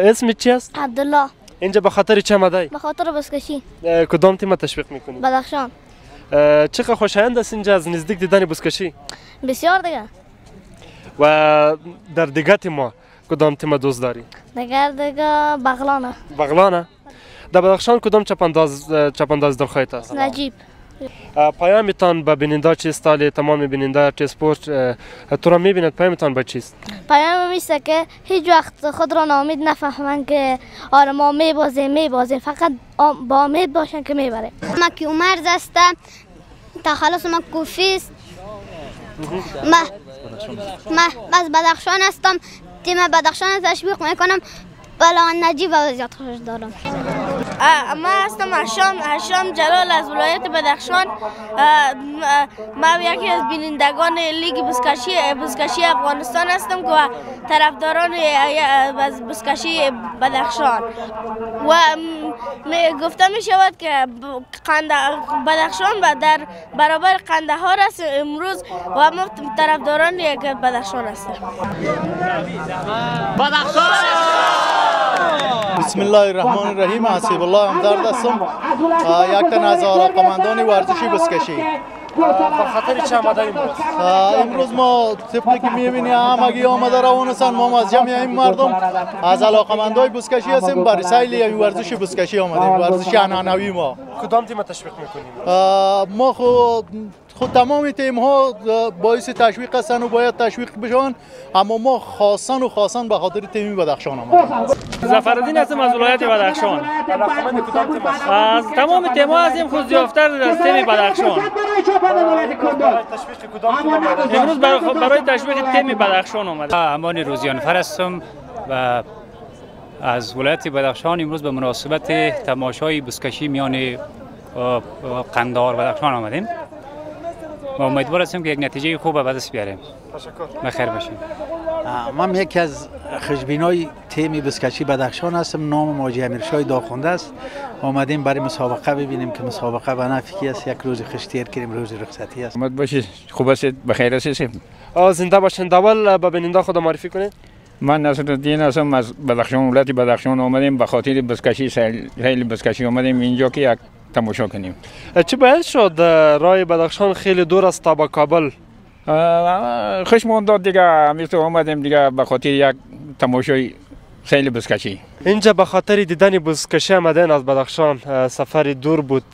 اسم چی است؟ عبدالله اینجا به خاطر چه آمده به خاطر بسکشی؟ کدام تیم تشویق میکنی؟ بدخشان چقدر خوشایند است اینجا از نزدیک دیدن بسکشی بسیار دیگه و در دیگه تیم کدام تیم دوست داری؟ دیگر دیگه بغلانه بغلانه در بدخشان کدام چپانداز در خواهید است؟ نجیب پیامتان به بیننده چیست حال تمام بیننده چه سپورت تو را می‌بیند پیامتان به چیست؟ پیام میسته که هیچ وقت خود را نامید نفهمن که آره ما میبازیم میبازیم فقط با امید باشن که می‌بره ما کیومرز است تخلص ما کوفی است ما ما از بدخشان هستم تیم بدخشان تشویق می‌کنم بلا نجیب و زیاد خوش دارم ما هستم هشام هشام جلال از ولایت بدخشان. ما یکی از بینندگان لیگ بسکشی بسکشی افغانستان هستم و طرفداران بسکشی بدخشان. و م- گفته می شود که بدخشان و در برابر قندهار است امروز و ما طرفداران یک بدخشان هستیم بسم الله الرحمن الرحیم حسیب الله همدرد هستم آه، یک تن از علاقمندان ورزشی بسکشی به خاطر چه آمده امروز؟ امروز ما طبقی که می‌بینی همگی آمده روان هستن ما هم از جمع این مردم از علاقمندای بسکشی هستیم برای سیل این ورزش بسکشی آمدیم ورزش عنعنوی ما کدام تیم تشویق می‌کنیم؟ ما خود خود تمام تیم ها باعث تشویق هستن و باید تشویق بشن اما ما خاصا و خاصا به خاطر تیم بدخشان آمدیم زفرالدین هستم از ولایت بدخشان تیم؟ از تمام تیم‌ها هستیم خود زیافتر از تیم بدخشان تیم؟ امروز برای برای تشویق تیم بدخشان آمده امان روزیان فر هستم و از ولایت بدخشان امروز به مناسبت تماشای بسکشی میان قندهار بدخشان آمدیم و امیدوار هستیم که یک نتیجه خوب به دست بیاریم. تشکر. بخیر باشیم من یکی از خشبینای تیم بسکشی بدخشان هستم. نام ماجی امیرشاه داخونده است. آمدیم برای مسابقه ببینیم که مسابقه به نفع کی است. یک روز خشتیر کنیم روز رخصتی است. محمد باشید خوب هستید. بخیر هستید. آه، زنده باشین. اول به بیننده خود معرفی کنید. من نصر الدین هستم. از بدخشان ولایت بدخشان آمدیم. به خاطر بسکشی سیل بسکشی آمدیم. اینجا که یک تماشا کنیم. چه باعث شد رای بدخشان خیلی دور است تا به کابل خوشمون داد دیگه. همیشه آمدیم دیگه به خاطر یک تماشای سیل بسکشی اینجا به خاطر دیدن بزکشی آمدن از بدخشان اه، سفر دور بود.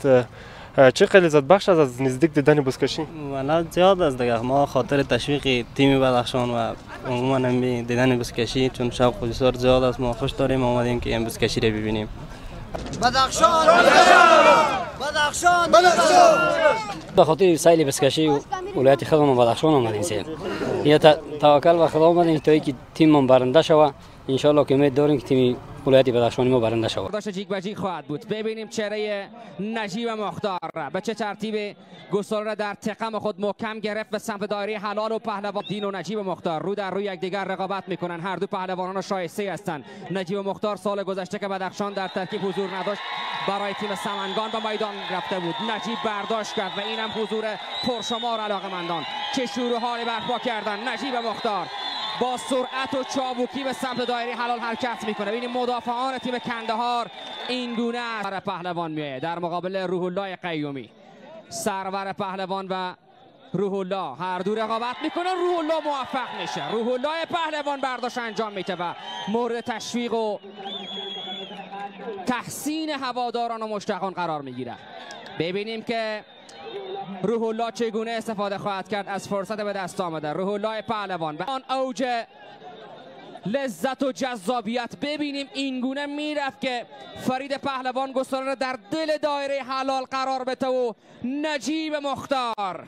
چه خیلی لذت بخش است از نزدیک دیدن بزکشی والا زیاد است دیگه. ما خاطر تشویق تیم بدخشان و عموما دیدن بسکشی چون شوق بسیار زیاد است. ما خوش داریم آمدیم که این بسکشی رو ببینیم. به خاطر سیل بسکشی و ولایت خودمون بدخشان آمدیم سیل یا توکل به خدا آمدیم تا اینکه تیممون برنده شوه انشالله که امید داریم که تیم ولایت بدخشانی ما برنده شود. داشت جیگ و جیگ خواهد بود. ببینیم چهره نجیب مختار به چه ترتیب گسل را در تقم خود محکم گرفت به سمت دایره حلال و پهلوان دین و نجیب مختار رو در روی یکدیگر رقابت می‌کنن. هر دو پهلوانان شایسته هستند نجیب مختار سال گذشته که بدخشان در ترکیب حضور نداشت برای تیم سمنگان به میدان رفته بود. نجیب برداشت کرد و اینم حضور پرشمار علاقمندان. که شروع حال برپا کردن. نجیب مختار با سرعت و چابوکی به سمت دایره حلال حرکت می‌کنه. ببینیم مدافعان تیم کندهار این گونه سرور پهلوان میایه در مقابل روح الله قیومی. سرور پهلوان و روح الله هر دو رقابت می‌کنه روح الله موفق میشه. روح الله پهلوان برداشت انجام میده و مورد تشویق و تحسین هواداران و مشتاقان قرار می‌گیره ببینیم که روح الله چگونه استفاده خواهد کرد از فرصت به دست آمده؟ روح الله پهلوان آن اوج لذت و جذابیت ببینیم اینگونه می‌رفت که فرید پهلوان را در دل دایره حلال قرار بده و نجیب مختار.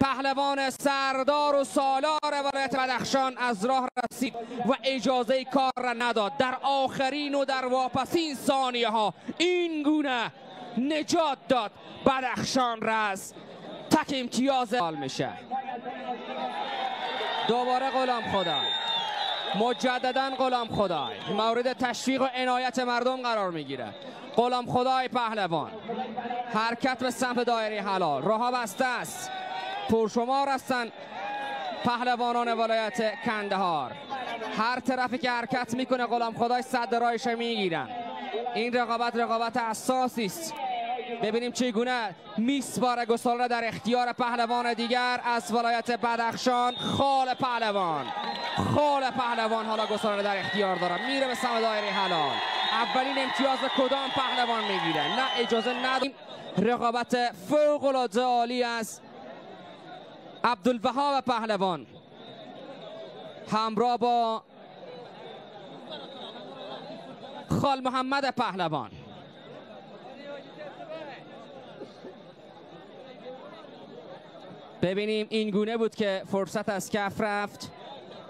پهلوان سردار و سالار ولایت بدخشان از راه رسید و اجازه کار را نداد. در آخرین و در واپسین ثانیه ها این گونه نجات داد. بدخشان را از تک امتیاز حال میشه. دوباره غلام خدای. مجددا غلام خدای. مورد تشویق و عنایت مردم قرار می‌گیره. غلام خدای پهلوان. حرکت به سمت دایره حلال. راه بسته است. پرشمار هستند پهلوانان ولایت کندهار. هر طرفی که حرکت می‌کنه غلام خدای صد رایش می‌گیرن. این رقابت رقابت اساسی است. ببینیم چگونه میسپاره گسل را در اختیار پهلوان دیگر از ولایت بدخشان. خال پهلوان. خال پهلوان حالا گسل را در اختیار داره میره به سمت دایره حلال. اولین امتیاز کدام پهلوان می‌گیره؟ نه اجازه نداریم رقابت فوق العاده عالی است. عبدالوهاب پهلوان. همراه با خال محمد پهلوان. ببینیم این گونه بود که فرصت از کف رفت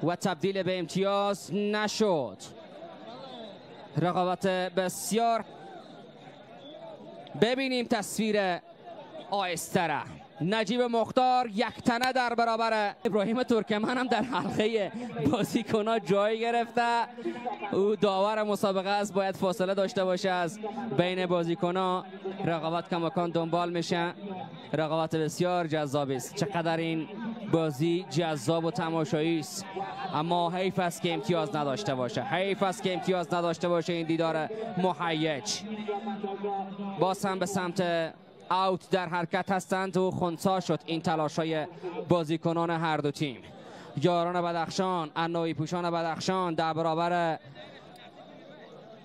و تبدیل به امتیاز نشد. رقابت بسیار ببینیم تصویر آیستره. نجیب مختار یک تنه در برابر ابراهیم ترکمن هم در حلقه بازیکن جای گرفته. او داور مسابقه است باید فاصله داشته باشه از بین بازیکن رقابت کماکان دنبال میشه. رقابت بسیار جذاب است. چقدر این بازی جذاب و تماشایی است. اما حیف است که امتیاز نداشته باشه. حیف است که امتیاز نداشته باشه این دیدار محیج باز هم به سمت اوت در حرکت هستند و خونسا شد این تلاش های بازیکنان هر دو تیم. یاران بدخشان انوی پوشان بدخشان در برابر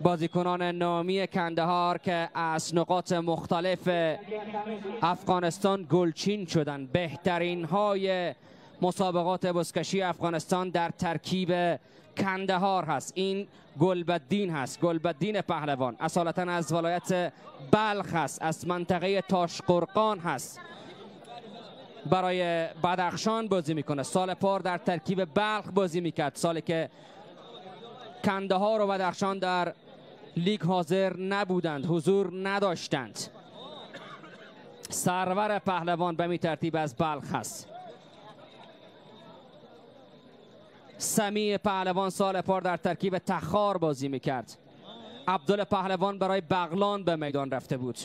بازیکنان نامی کندهار که از نقاط مختلف افغانستان گلچین شدن. بهترین های مسابقات بسکشی افغانستان در ترکیب کندهار هست. این گلبدین هست. گلبدین پهلوان. اصالتا از ولایت بلخ هست. از منطقه تاشقرقان هست. برای بدخشان بازی می‌کنه. سال پار در ترکیب بلخ بازی می‌کرد. سالی که کندهار و بدخشان در لیگ حاضر نبودند. حضور نداشتند. سرور پهلوان به می ترتیب از بلخ هست. سمی پهلوان سال پار در ترکیب تخار بازی می‌کرد. عبدال پهلوان برای بغلان به میدان رفته بود.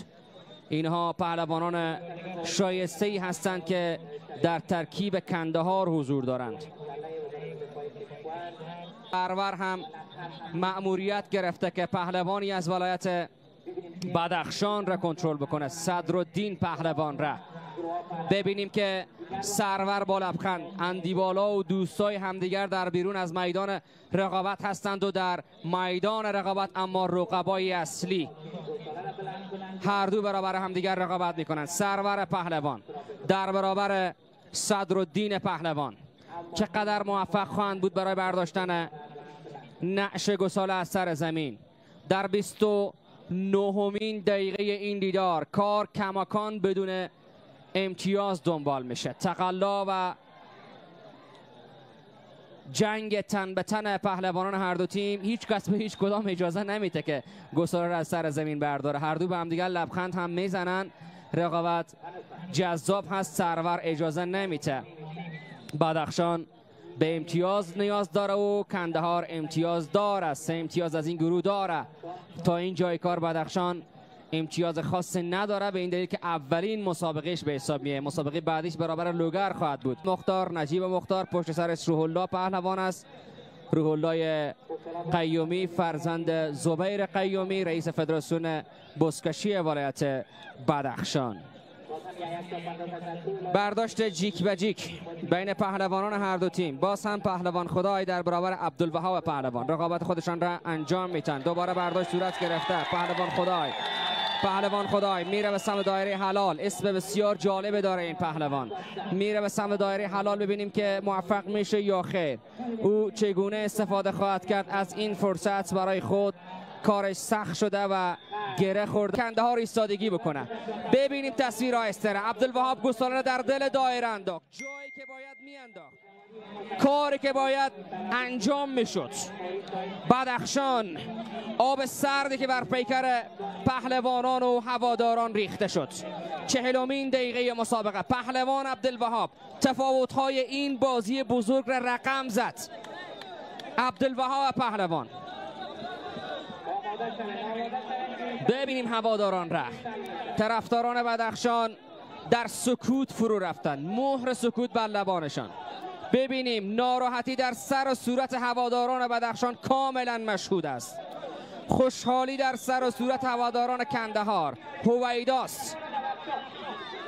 اینها پهلوانان شایسته ای هستند که در ترکیب کندهار حضور دارند. ارور هم مأموریت گرفته که پهلوانی از ولایت بدخشان را کنترل بکنه. صدرالدین پهلوان را. ببینیم که سرور با لبخند اندیبالا و دوستای همدیگر در بیرون از میدان رقابت هستند و در میدان رقابت اما رقبای اصلی هر دو برابر همدیگر رقابت می‌کنند. سرور پهلوان در برابر صدرالدین پهلوان. چقدر موفق خواهند بود برای برداشتن نعش گساله از سر زمین. در 29 دقیقه این دیدار کار کماکان بدون امتیاز دنبال میشه. تقلا و جنگ تن به تن پهلوانان هر دو تیم هیچ کس به هیچ کدام اجازه نمیده که گساله را از سر زمین برداره. هر دو به هم دیگر لبخند هم می‌زنن. رقابت جذاب هست سرور اجازه نمیته بدخشان به امتیاز نیاز داره و کندهار امتیاز داره سه امتیاز از این گروه داره. تا این جای کار بدخشان امتیاز خاص نداره به این دلیل که اولین مسابقهش به حساب میه مسابقه بعدیش برابر لوگر خواهد بود. مختار نجیب مختار پشت سر روح الله پهلوان است. روح الله قیومی فرزند زبیر قیومی رئیس فدراسیون بسکشی ولایت بدخشان. برداشت جیک به جیک بین پهلوانان هر دو تیم. باز هم پهلوان خدای در برابر عبدالوهاب پهلوان. رقابت خودشان را انجام میتن. دوباره برداشت صورت گرفته. پهلوان خدای. پهلوان خدای میره به سمت دایره حلال. اسم بسیار جالب داره این پهلوان. میره به سمت دایره حلال ببینیم که موفق میشه یا خیر. او چگونه استفاده خواهد کرد از این فرصت برای خود کارش سخت شده و گره خورده. کنده ها ایستادگی بکنه ببینیم تصویر آیستره عبدالوهاب گسالانه در دل دایره انداخت. جایی که باید میانداخت. کاری که باید انجام می‌شد. بدخشان آب سردی که بر پیکر پهلوانان و هواداران ریخته شد. چهلمین دقیقه مسابقه. پهلوان عبدالوهاب. تفاوت‌های این بازی بزرگ را رقم زد. عبدالوهاب پهلوان. ببینیم هواداران را طرفداران بدخشان در سکوت فرو رفتن. مهر سکوت بر لبانشان. ببینیم ناراحتی در سر و صورت هواداران بدخشان کاملا مشهود است. خوشحالی در سر و صورت هواداران کندهار. هویداست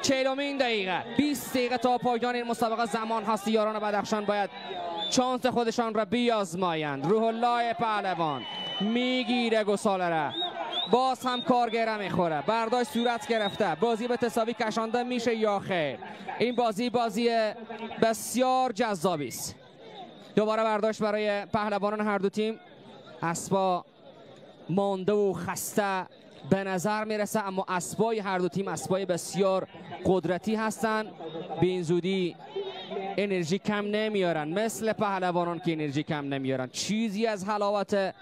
چهلمین دقیقه. 20 دقیقه تا پایان این مسابقه زمان هست. یاران بدخشان باید چانس خودشان را بیازمایند. روح الله پهلوان. می‌گیره گساله را. باز هم کارگره می‌خوره. برداشت صورت گرفته. بازی به تساوی کشانده میشه یا خیر. این بازی بازی بسیار جذابی است. دوباره برداشت برای پهلوانان هر دو تیم. اسبا مانده و خسته به نظر می‌رسه اما اسبای هر دو تیم اسبای بسیار قدرتی هستند به این زودی انرژی کم نمیارن. مثل پهلوانان که انرژی کم نمیارن. چیزی از حلاوت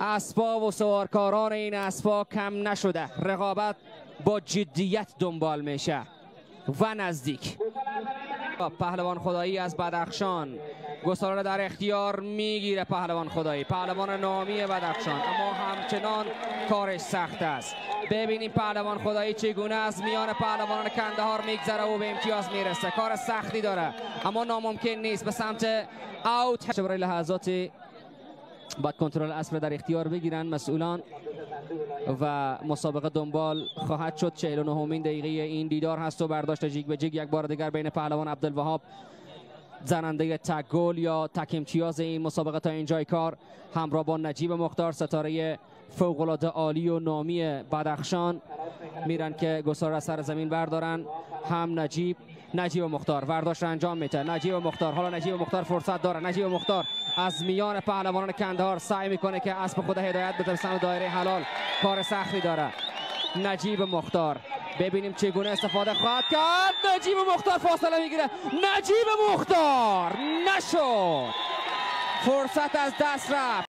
اسبا و سوارکاران این اسبا کم نشده. رقابت با جدیت دنبال میشه و نزدیک. پهلوان خدایی از بدخشان گساله در اختیار می‌گیره پهلوان خدایی. پهلوان نامی بدخشان. اما همچنان کارش سخت است. ببینیم پهلوان خدایی چگونه از میان پهلوانان کندهار میگذره و به امتیاز می‌رسه. کار سختی داره اما ناممکن نیست. به سمت اوت. برای لحظات باید کنترل اسب در اختیار بگیرن مسئولان و مسابقه دنبال خواهد شد. 49 دقیقه این دیدار هست و برداشت جیگ به جیگ. یک بار دیگر بین پهلوان عبدالوهاب زننده تک گل یا تک امتیاز این مسابقه تا اینجای کار. همراه با نجیب مختار ستاره فوق‌العاده عالی و نامی بدخشان میرن که گسار از سر زمین بردارن. هم نجیب نجیب مختار. برداشت انجام میده. نجیب مختار. حالا نجیب مختار فرصت داره. نجیب مختار از میان پهلوانان کندهار سعی می‌کنه که اسب خود هدایت بده سمت دایره حلال کار سختی داره. نجیب مختار. ببینیم چگونه استفاده خواهد کرد. نجیب مختار فاصله می‌گیره. نجیب مختار! نشد! فرصت از دست رفت.